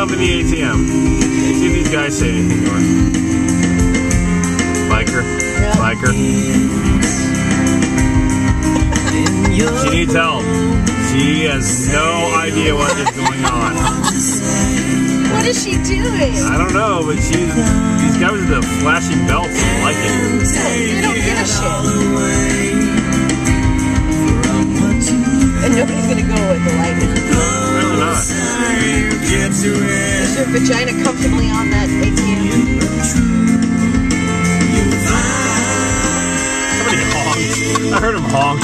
yourself in the ATM. See if these guys say anything to her. Biker. Yeah. Biker. She needs help. She has no idea what is going on. What is she doing? I don't know, but she these guys with the flashing belts don't like it. They don't give a shit. And nobody's gonna go with the lightning. Really not. Your vagina comfortably on that ATM? Somebody. I heard him honk.